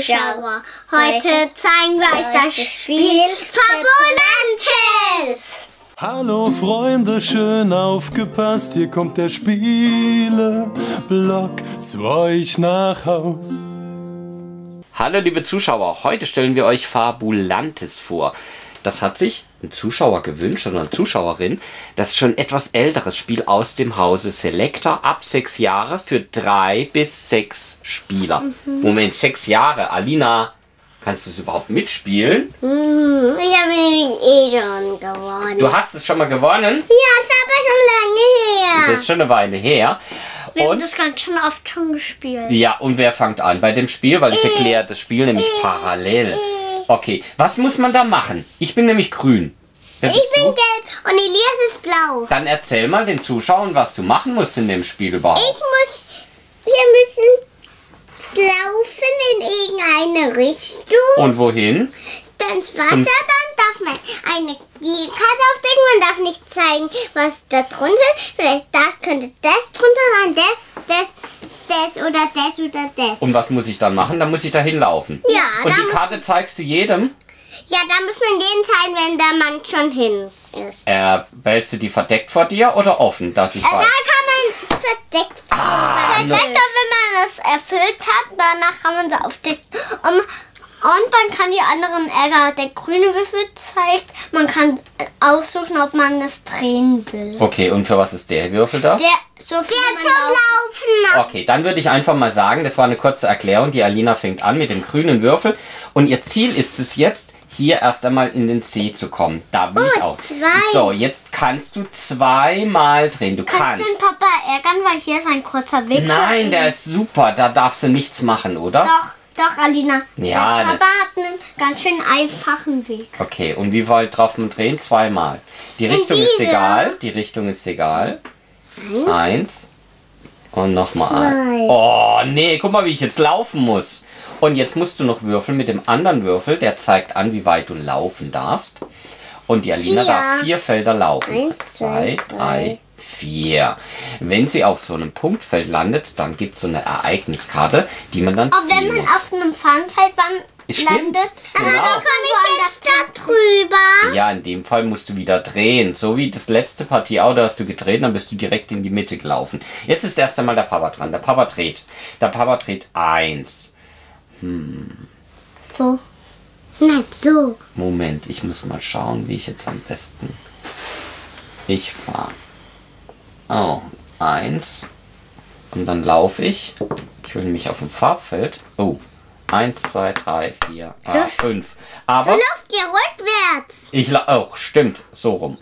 Zuschauer. Heute zeigen wir euch das Spiel Fabulantes. Hallo Freunde, schön aufgepasst, hier kommt der Spieleblock zu euch nach Haus. Hallo liebe Zuschauer, heute stellen wir euch Fabulantes vor. Das hat sich ein Zuschauer gewünscht oder eine Zuschauerin. Das ist schon etwas älteres Spiel aus dem Hause Selector ab sechs Jahre für drei bis sechs Spieler. Mhm. Moment, sechs Jahre. Alina, kannst du es überhaupt mitspielen? Hm, ich habe nämlich eh schon gewonnen. Du hast es schon mal gewonnen. Ja, ist aber schon lange her. Das ist schon eine Weile her. Wir haben Und das ganz schon oft schon gespielt. ja, und wer fängt an bei dem Spiel? Weil ich erkläre das Spiel nämlich parallel. Okay, was muss man da machen? Ich bin nämlich grün. Wer Ich bin du? gelb und Elias ist blau. Dann erzähl mal den Zuschauern, was du machen musst in dem Spiel überhaupt. Ich muss, wir müssen laufen in irgendeine Richtung. Und wohin? Dann ins Wasser, Zum- dann darf man eine die Karte aufdecken. Man darf nicht zeigen, was da drunter ist. Vielleicht das könnte das drunter sein, das, das, das oder das oder das. Und was muss ich dann machen? Dann muss ich da hinlaufen. Ja, Und die Karte zeigst du jedem? ja, da muss man den zeigen, wenn der Mann schon hin ist. Äh, behältst du die verdeckt vor dir oder offen, dass ich Äh, Da weiß? kann man verdeckt. Ah, verdeckt, und wenn man es erfüllt hat, danach kann man sie aufdecken. Um, und man kann die anderen ärgern. Der grüne Würfel zeigt, man kann aussuchen, ob man es drehen will. Okay, und für was ist der Würfel da? Der, so viel der zum Laufen. Okay, dann würde ich einfach mal sagen, das war eine kurze Erklärung. Die Alina fängt an mit dem grünen Würfel. Und ihr Ziel ist es jetzt, hier erst einmal in den See zu kommen. Da will ich auch. Oh, zwei. So, jetzt kannst du zweimal drehen. Du Kannst kannst. du den Papa ärgern, weil hier ist ein kurzer Weg. Nein, der ist super. Da darfst du nichts machen, oder? Doch, doch, Alina. Ja, Der ne- Papa hat einen ganz schön einfachen Weg. Okay, und wie weit darf man drehen? Zweimal. Die Richtung ist egal. Die Richtung ist egal. Eins. Und nochmal. Oh, nee, guck mal, wie ich jetzt laufen muss. Und jetzt musst du noch würfeln mit dem anderen Würfel. Der zeigt an, wie weit du laufen darfst. Und die Alina Vier. darf vier Felder laufen. Eins, zwei, drei. Vier. Wenn sie auf so einem Punktfeld landet, dann gibt es so eine Ereigniskarte, die man dann Auch wenn man muss. auf einem Stimmt. landet. Aber Genau. da komme ich jetzt da drüber. Ja, in dem Fall musst du wieder drehen. So wie das letzte Partie auch, da hast du gedreht, dann bist du direkt in die Mitte gelaufen. Jetzt ist erst einmal der Papa dran. Der Papa dreht. Der Papa dreht eins. So. Nein, so. Moment, ich muss mal schauen, wie ich jetzt am besten. Ich fahre. Oh, eins. Und dann laufe ich. Ich will nämlich auf dem Farbfeld. Oh. Eins, zwei, drei, vier, ah, fünf. Du Aber läufst ja rückwärts. ich la oh, stimmt, so rum.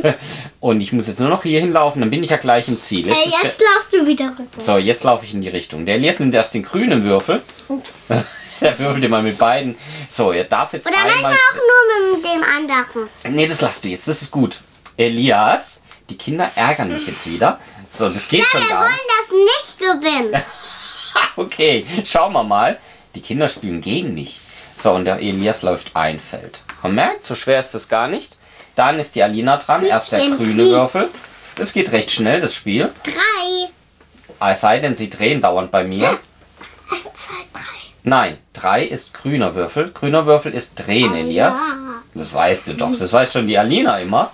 Und ich muss jetzt nur noch hier hinlaufen, dann bin ich ja gleich im Ziel. Jetzt Äh, jetzt der, laufst du wieder rückwärts. so, jetzt laufe ich in die Richtung. Der Elias nimmt erst den grünen Würfel. Er würfelt immer mit beiden. So, er darf jetzt Oder einmal. manchmal auch nur mit dem anderen. Nee, das lass du jetzt, das ist gut. Elias, die Kinder ärgern mich jetzt wieder. So, das geht schon Wir gar nicht. wollen das nicht gewinnen. Okay, schauen wir mal. Die Kinder spielen gegen mich. So, und der Elias läuft ein Feld. Man merkt, so schwer ist das gar nicht. Dann ist die Alina dran. Erst der grüne. Würfel. Das geht recht schnell, das Spiel. Drei. Es sei denn, sie drehen dauernd bei mir. Eins, zwei, drei. Nein, drei ist grüner Würfel. Grüner Würfel ist drehen, Elias. ja. Das weißt du doch. Das weiß schon die Alina immer.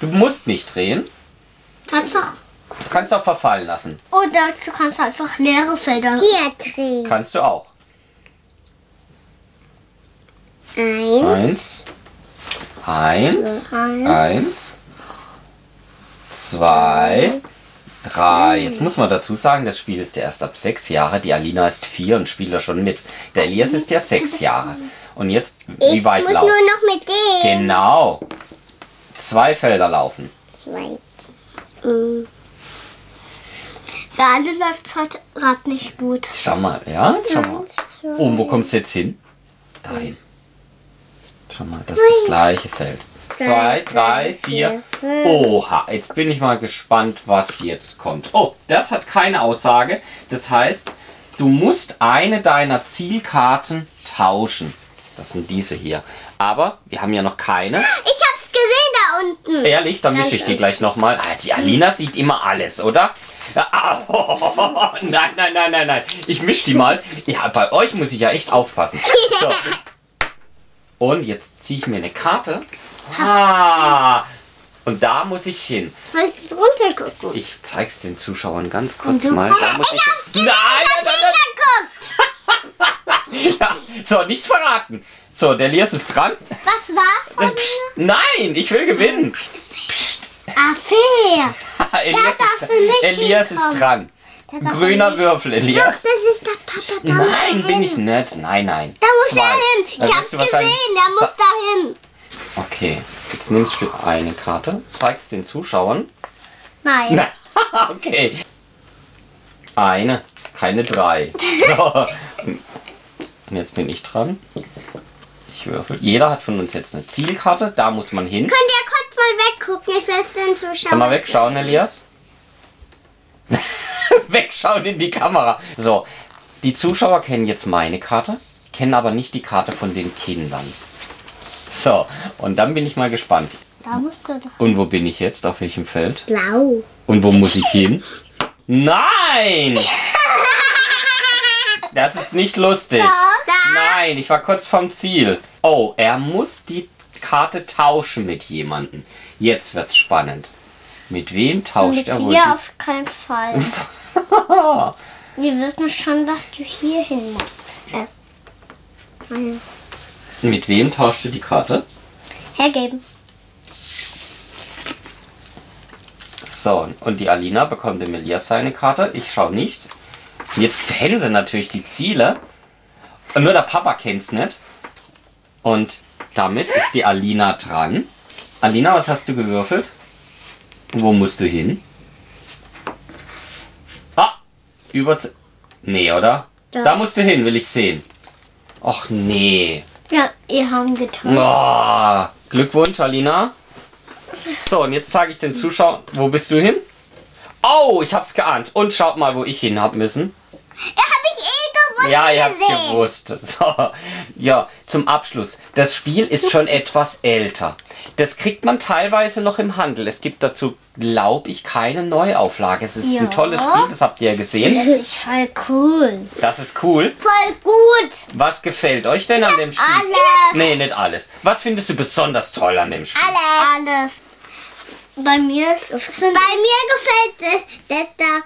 Du musst nicht drehen. Kannst doch. Du kannst auch verfallen lassen. Oder du kannst einfach leere Felder. Hier drehen. Kannst du auch. Eins. Eins. Eins. Eins. Eins. Zwei. Drei. Jetzt muss man dazu sagen, das Spiel ist ja erst ab sechs Jahre. Die Alina ist vier und spielt da schon mit. Der Elias ist ja sechs Jahre. Und jetzt, wie Ich weit muss laufen? nur noch mit dem. Genau. Zwei Felder laufen. Zwei. Mm. Für alle läuft es heute gerade nicht gut. Schau mal, ja? Schau mal. Oh, und wo kommst du jetzt hin? Dahin. Schau mal, das ist das gleiche Feld. Zwei, drei, vier. Oha, jetzt bin ich mal gespannt, was jetzt kommt. Oh, das hat keine Aussage. Das heißt, du musst eine deiner Zielkarten tauschen. Das sind diese hier. Aber wir haben ja noch keine. Ich da unten. Ehrlich, dann wische ich die gleich nochmal. Ah, die Alina sieht immer alles, oder? Ah, oh, nein, nein, nein, nein, nein. Ich misch die mal. Ja, bei euch muss ich ja echt aufpassen. So. Und jetzt ziehe ich mir eine Karte. Ah, und da muss ich hin. Willst du runter gucken? Ich zeig's den Zuschauern ganz kurz mal. Da muss Ich ich, nein, ich nein, nein, nein. Ja, so, nichts verraten. So, der Lias ist dran. Was war's von Psst, nein, ich will gewinnen. mir? Ah, fair. Elias, darfst ist, du nicht Elias ist dran. Da er Grüner. Würfel, Doch, Elias. das ist der Papa. Da Nein, bin ich nicht. Nein, nein. Da muss Zwei. er hin. Ich hab's gesehen. Der muss da hin. Okay, jetzt nimmst du eine Karte, zeigst den Zuschauern. Nein. Na, okay. Eine, keine drei. So. Und jetzt bin ich dran. Ich würfel. Jeder hat von uns jetzt eine Zielkarte. Da muss man hin. Könnt ihr kurz mal weggucken? Ich will's den Zuschauern Kann mal wegschauen, Elias? wegschauen in die Kamera. So, die Zuschauer kennen jetzt meine Karte, kennen aber nicht die Karte von den Kindern. So, und dann bin ich mal gespannt. Da musst du doch. Und wo bin ich jetzt? Auf welchem Feld? Blau. Und wo muss ich hin? Nein! Das ist nicht lustig. Da. Nein, ich war kurz vom Ziel. Oh, er muss die Karte tauschen mit jemandem. Jetzt wird's spannend. Mit wem tauscht Mit er wohl? dir auf keinen Fall. Wir wissen schon, dass du hier hin musst. Äh. Mit wem tauscht du die Karte? Hergeben. So, und die Alina bekommt dem Elias seine Karte. Ich schau nicht. Und jetzt kennen sie natürlich die Ziele. Und nur der Papa kennt's nicht. Und damit ist die Alina dran. Alina, was hast du gewürfelt? Wo musst du hin? Ah, über... Nee, oder? Da. Da musst du hin, will ich sehen. Och nee. Ja, ihr haben getan. Oh, Glückwunsch, Alina. So, und jetzt zeige ich den Zuschauern, wo bist du hin? Oh, ich hab's geahnt. Und schaut mal, wo ich hin hab müssen. Ja, hab ich eh gewusst Ja, ihr gesehen. gewusst. So, ja, zum Abschluss. Das Spiel ist schon etwas älter. Das kriegt man teilweise noch im Handel. Es gibt dazu, glaube ich, keine Neuauflage. Es ist Ja. ein tolles Spiel, das habt ihr ja gesehen. Das ist voll cool. Das ist cool. Voll gut. Was gefällt euch denn an dem Spiel? Alles. Nee, nicht alles. Was findest du besonders toll an dem Spiel? Alles. Alles. Bei mir, bei mir gefällt es, dass da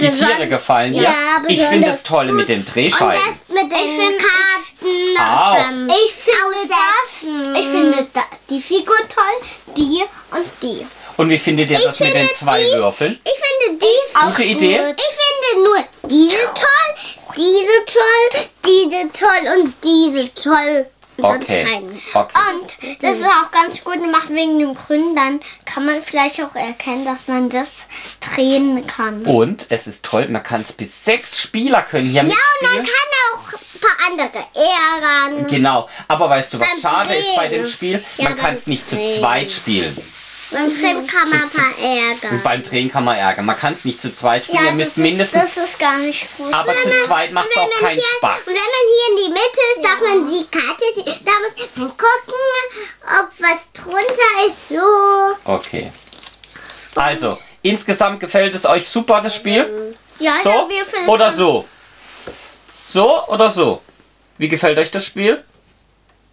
Die Tiere gefallen dir? Ja, ich finde es toll mit den und Drehscheiben. das mit den Karten. Au. ähm, ich finde das, ich finde da, die Figur toll, die und die. Und wie findet ihr das mit den zwei die- Würfeln? Ich finde die auch Gute Idee? gut. Ich finde nur diese toll, diese toll, diese toll und diese toll. Okay. Okay. Und das ist auch ganz gut gemacht wegen dem Grün. Dann kann man vielleicht auch erkennen, dass man das drehen kann. Und es ist toll, man kann es bis sechs Spieler können hier Ja, und man kann auch ein paar andere ärgern. Genau, aber weißt du, was Beim schade ist bei dem. Spiel? Ja, Man kann es nicht zu zweit spielen. Beim Drehen kann man paar Und ärgern. beim Drehen kann man ärgern. Man kann es nicht zu zweit spielen, ihr das müsst ist, mindestens... das ist gar nicht gut. Aber zu zweit macht es Und auch wenn keinen hier, Spaß. Und wenn man hier in die Mitte ist, darf man die Karte sehen. Da muss man gucken, ob was drunter ist. So. Okay. Also, insgesamt gefällt es euch super, das Spiel? Ja, So dann wir finden- oder so? So oder so? Wie gefällt euch das Spiel?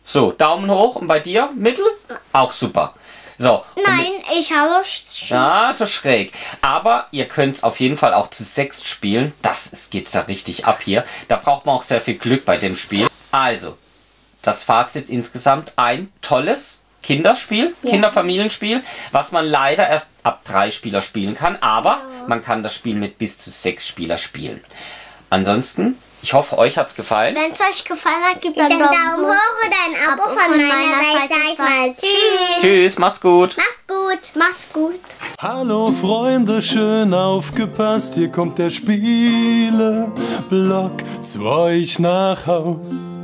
So, Daumen hoch und bei dir? Mittel? Auch super. So. Nein, ich habe sch- Ja, so schräg. Aber ihr könnt es auf jeden Fall auch zu sechs spielen. Das ist, geht's ja richtig ab hier. Da braucht man auch sehr viel Glück bei dem Spiel. Also, das Fazit insgesamt ein tolles Kinderspiel, Kinderfamilienspiel, was man leider erst ab drei Spieler spielen kann, aber man kann das Spiel mit bis zu sechs Spieler spielen. Ansonsten, ich hoffe, euch hat's gefallen. Wenn es euch gefallen hat, gebt einen Daumen Daumen hoch. oder ein Abo, Abo von, von meiner meiner Seite. Seite. Sag ich mal Tschüss. Tschüss, macht's gut. Mach's gut. Mach's gut. Hallo Freunde, schön aufgepasst, hier kommt der Spieleblock zu euch nach Haus.